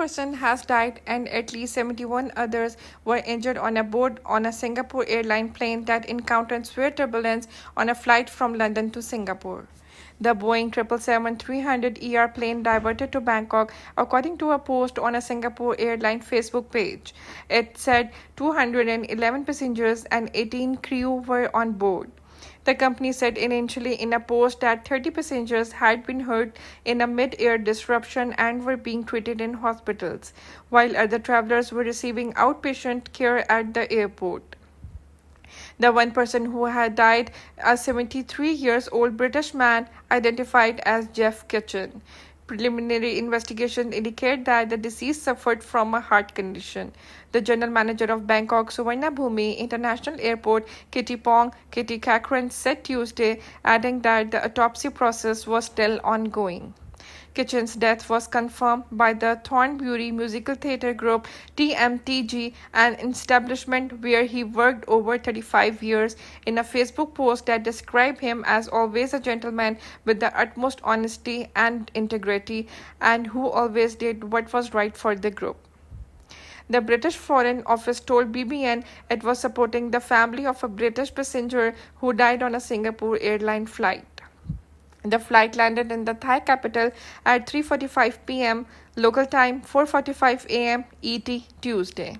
person has died and at least 71 others were injured on a board on a Singapore airline plane that encountered severe turbulence on a flight from London to Singapore. The Boeing 777-300ER plane diverted to Bangkok, according to a post on a Singapore airline Facebook page. It said 211 passengers and 18 crew were on board. The company said initially in a post that 30 passengers had been hurt in a mid air disruption and were being treated in hospitals, while other travelers were receiving outpatient care at the airport. The one person who had died, a 73 years old British man identified as Geoff Kitchen. Preliminary investigation indicate that the deceased suffered from a heart condition. The general manager of Bangkok Suvarnabhumi International Airport, Kitty Pong Kitty Kakran, said Tuesday, adding that the autopsy process was still ongoing. Kitchen's death was confirmed by the Thornbury Musical Theatre Group TMTG, an establishment where he worked over 35 years, in a Facebook post that described him as always a gentleman with the utmost honesty and integrity, and who always did what was right for the group. The British Foreign Office told BBN it was supporting the family of a British passenger who died on a Singapore airline flight. The flight landed in the Thai capital at 3:45 p.m. local time, 4:45 a.m. ET Tuesday.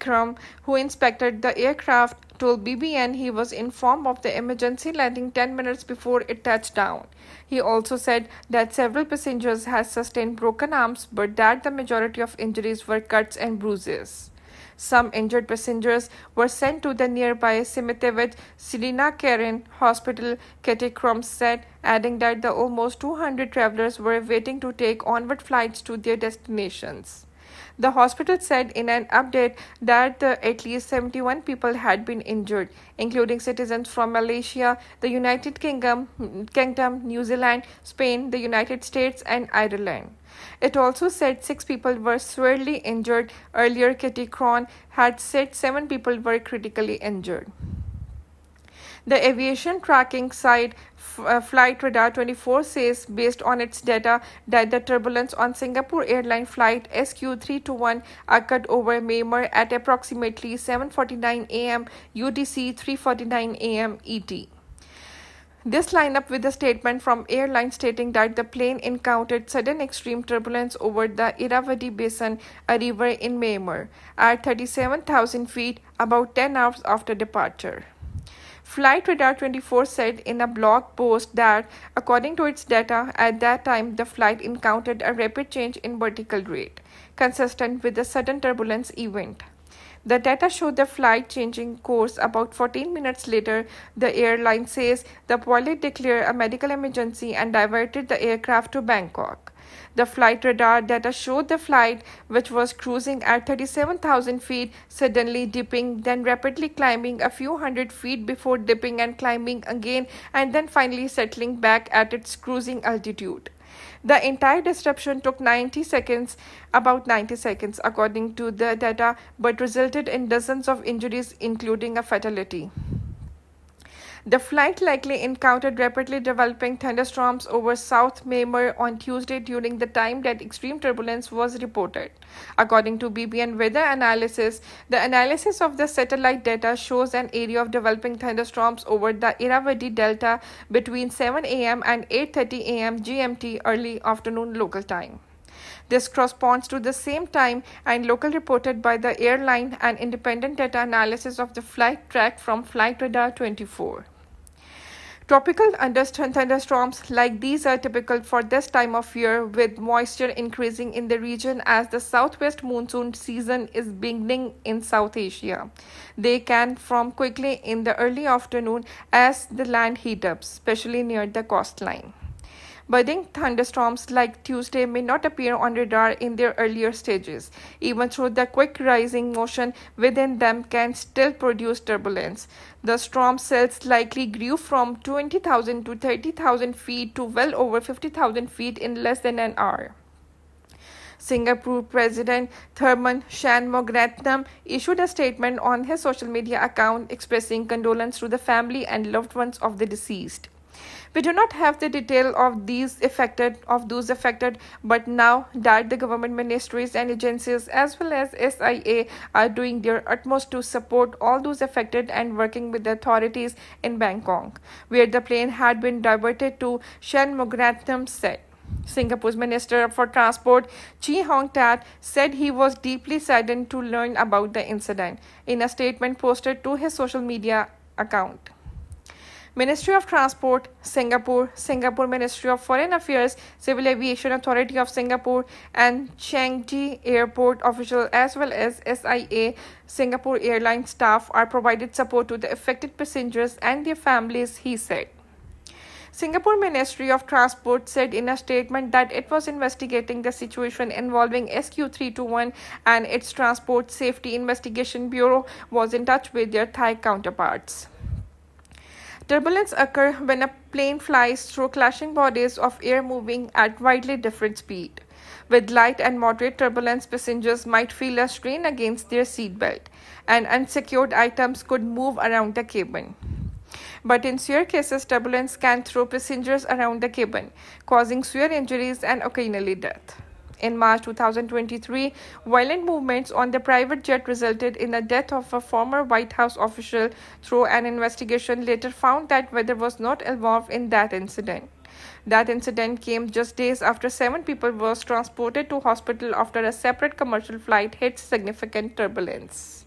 Crum, who inspected the aircraft, told BBN he was informed of the emergency landing 10 minutes before it touched down. He also said that several passengers had sustained broken arms, but that the majority of injuries were cuts and bruises. Some injured passengers were sent to the nearby Samitivej Srimathavat Srinakarin Hospital, Crum said, adding that the almost 200 travelers were waiting to take onward flights to their destinations. The hospital said in an update that the, at least 71 people had been injured, including citizens from Malaysia, the United Kingdom, Kingdom, New Zealand, Spain, the United States, and Ireland. It also said six people were severely injured. Earlier, Kitty Cron had said seven people were critically injured. The aviation tracking site uh, Flight Radar 24 says, based on its data, that the turbulence on Singapore airline flight SQ321 occurred over Myanmar at approximately 7:49 a.m. UTC 3:49 a.m. ET. This line up with a statement from airline stating that the plane encountered sudden extreme turbulence over the Irrawaddy Basin, a river in Myanmar, at 37,000 feet about 10 hours after departure. Flight Radar 24 said in a blog post that, according to its data, at that time the flight encountered a rapid change in vertical rate, consistent with a sudden turbulence event. The data showed the flight changing course about 14 minutes later. The airline says the pilot declared a medical emergency and diverted the aircraft to Bangkok. The flight radar data showed the flight, which was cruising at 37,000 feet, suddenly dipping, then rapidly climbing a few hundred feet before dipping and climbing again, and then finally settling back at its cruising altitude. The entire disruption took 90 seconds, about 90 seconds, according to the data, but resulted in dozens of injuries, including a fatality. The flight likely encountered rapidly developing thunderstorms over South Myanmar on Tuesday during the time that extreme turbulence was reported. According to BBN weather analysis, the analysis of the satellite data shows an area of developing thunderstorms over the Irrawaddy Delta between 7 a.m. and 8:30 a.m. GMT early afternoon local time. This corresponds to the same time and local reported by the airline and independent data analysis of the flight track from Flight Radar 24. Tropical thunderstorms like these are typical for this time of year with moisture increasing in the region as the southwest monsoon season is beginning in South Asia. They can form quickly in the early afternoon as the land heats up, especially near the coastline. Budding thunderstorms like Tuesday may not appear on radar in their earlier stages, even though the quick rising motion within them can still produce turbulence. The storm cells likely grew from 20,000 to 30,000 feet to well over 50,000 feet in less than an hour. Singapore President Tharman Shanmugaratnam issued a statement on his social media account expressing condolence to the family and loved ones of the deceased. We do not have the detail of these affected of those affected, but now that the government ministries and agencies as well as SIA are doing their utmost to support all those affected and working with the authorities in Bangkok, where the plane had been diverted to Shanmugaratnam said. Singapore's Minister for Transport, Chee Hong Tat, said he was deeply saddened to learn about the incident in a statement posted to his social media account. Ministry of Transport, Singapore, Singapore Ministry of Foreign Affairs, Civil Aviation Authority of Singapore, and Changi Airport officials as well as SIA Singapore Airlines staff are provided support to the affected passengers and their families, he said. Singapore Ministry of Transport said in a statement that it was investigating the situation involving SQ321 and its Transport Safety Investigation Bureau was in touch with their Thai counterparts. Turbulence occurs when a plane flies through clashing bodies of air moving at widely different speed. With light and moderate turbulence, passengers might feel a strain against their seatbelt, and unsecured items could move around the cabin. But in severe cases, turbulence can throw passengers around the cabin, causing severe injuries and occasionally death. In March 2023, violent movements on the private jet resulted in the death of a former White House official, through an investigation later found that weather was not involved in that incident. That incident came just days after seven people were transported to hospital after a separate commercial flight hit significant turbulence.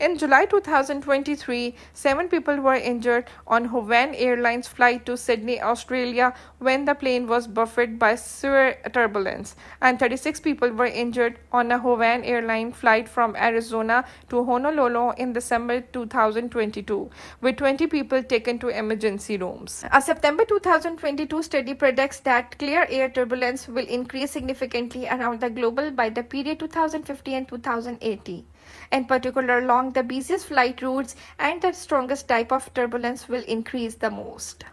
In July 2023, seven people were injured on Hawaiian Airlines flight to Sydney, Australia, when the plane was buffeted by severe turbulence, and 36 people were injured on a Hawaiian Airline flight from Arizona to Honolulu in December 2022, with 20 people taken to emergency rooms. A September 2022 study predicts that clear air turbulence will increase significantly around the globe by the period 2050 and 2080. In particular, along the busiest flight routes and the strongest type of turbulence will increase the most.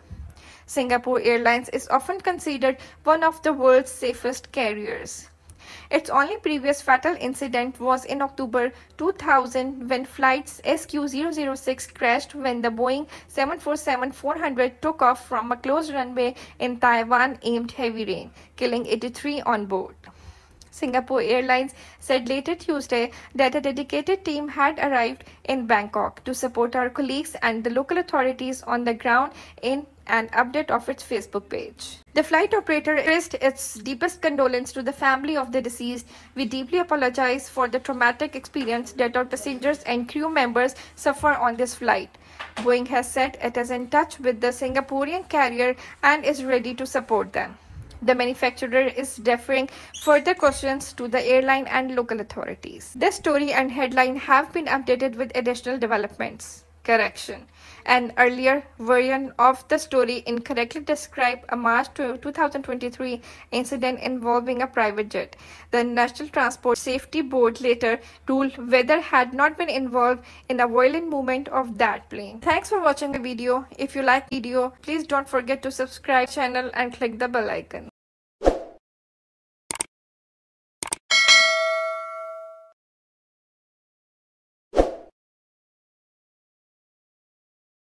Singapore Airlines is often considered one of the world's safest carriers. Its only previous fatal incident was in October 2000 when flights SQ006 crashed when the Boeing 747-400 took off from a closed runway in Taiwan aimed heavy rain, killing 83 on board. Singapore Airlines said later Tuesday that a dedicated team had arrived in Bangkok to support our colleagues and the local authorities on the ground in an update of its Facebook page. The flight operator expressed its deepest condolence to the family of the deceased. We deeply apologize for the traumatic experience that our passengers and crew members suffer on this flight. Boeing has said it is in touch with the Singaporean carrier and is ready to support them the manufacturer is deferring further questions to the airline and local authorities. This story and headline have been updated with additional developments. Correction. An earlier version of the story incorrectly described a March 2023 incident involving a private jet. The National Transport Safety Board later ruled weather had not been involved in the violent movement of that plane. Thanks for watching the video. If you like video, please don't forget to subscribe channel and click the bell icon.